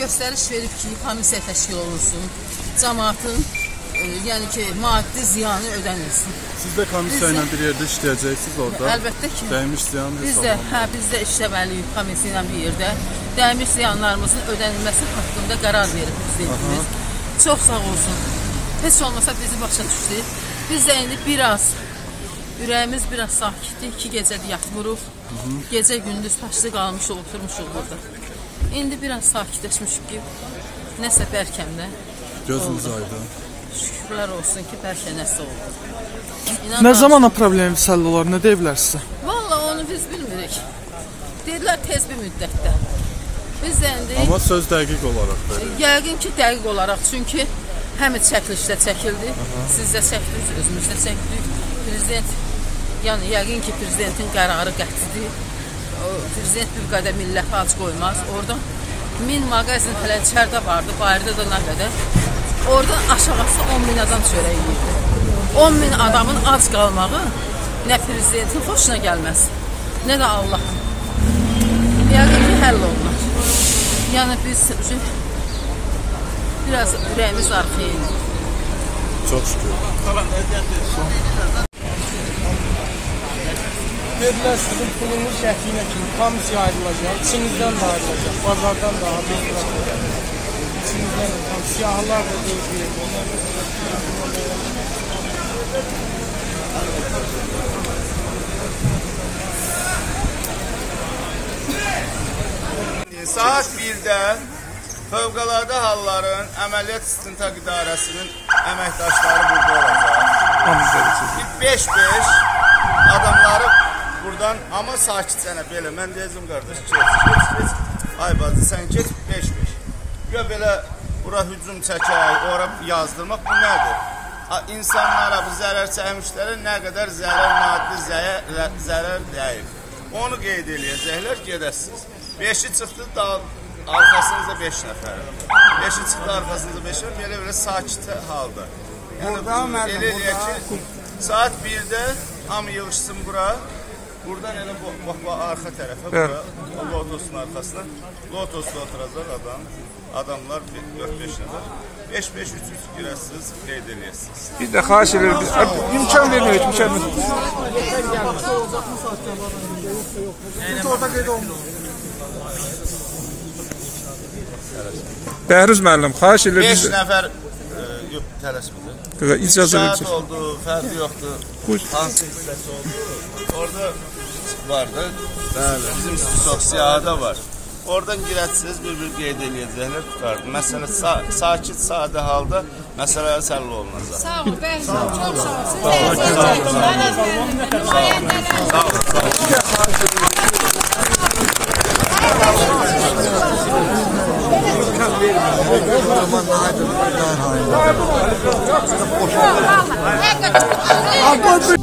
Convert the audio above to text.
göstəriş verib ki, komissiya təşkil olunsun, cəmaatın e, yəni ki, maddi ziyanı ödənilsin. Siz də komissiya ilə bir yerdə işləyəcəksiniz orada. Əlbəttə ki. Dəymiş ziyan Biz də, hesablanır. hə, biz də işləməliyik komissiya ilə bir yerdə. Dəymiş ziyanlarımızın ödənilməsi haqqında qərar verib prezidentimiz. Çox sağ olsun. Heç olmasa bizi başa düşdü. Biz də indi biraz ürəyimiz biraz sakitdir. İki gecədir yatmırıq. Gecə gündüz taşlı qalmışıq, oturmuşuq burada. İndi biraz sakitləşmişik ki, nəsə bərkəmdə Gözünüz aydın. şükürlər olsun ki, bəlkə nəsə oldu. Nə İnanın- zamana problem həll olar? Nə deyiblər sizə? Valla onu biz bilmirik. Dedilər tez bir müddətdə. Biz də indi Amma söz dəqiq olaraq verir. yəqin ki dəqiq olaraq çünki həm çəkilişdə çəkildi, siz də çəkdiniz, özümüz də çəkdik. Prezident yəni yəqin ki prezidentin qərarı qətidir. Prezident bir qədər millətə ac qoymaz. Orada 1000 mağazin hələ içəridə vardı, bayırda da nə qədər. Orada aşağısı 10 min adam çörək yeyirdi. 10 min adamın ac qalmağı nə prezidentin xoşuna gəlməz, nə də Allahın. Yəqin ki həll olunur. Yəni biz biraz ürəyimiz arxaya indi. Çox şükür. Dedilər sizin pulunuz şəklinə kimi komissiya ayrılacaq, içinizdən də ayrılacaq, bazardan da, da. İçinizdən də siyahılar da deyil. Saat 1-də Fövqəladə Halların Əməliyyat İstintaq İdarəsinin əməkdaşları burada olacaq. Bir 5-5 adamları buradan amma sakitcənə belə mən deyəcəm qardaş keç keç keç. Ay bacı sən keç 5-5. Yo belə bura hücum çəkək, ora yazdırmaq bu nədir? İnsanlara, bu zərər çəkmişlərə nə qədər zərər, maddi zərər, zərər dəyib. Onu qeyd eləyəcəklər, gedəsiniz. 5-i çıxdı da arxasınızda 5 nəfər. 5-i çıxdı arxasınızda 5 nəfər, belə belə sakit halda. Yəni elə eləyək ki, saat 1-də hamı yığışsın bura. Buradan elə bu bax bu arxa tərəfə bura, o lotosun arxasına lotosda oturacaq adam. Adamlar 4-5 nəfər. 5-5 3-3 girəsiniz, qeyd eləyəsiniz. Bir də xahiş edirəm, biz Ab- imkan vermirik, imkan vermirik. Bəhruz müəllim, xahiş edirəm 5 biz nəfər tələsmədi. Qaqa, icazə Saat verəcək. oldu, fərqi yoxdur. Buyur. Hansı hissəsi oldu? Orada var da. Bəli. Bizim çox siyahıda var. Oradan girəcəksiniz, bir-bir qeyd eləyəcəklər, tutardı. Məsələ sa sakit, sadə halda məsələlər həll olunacaq. Sağ ol, ben sağ ol, sağ ol. Siz de Sağ ol, sağ ol. А вот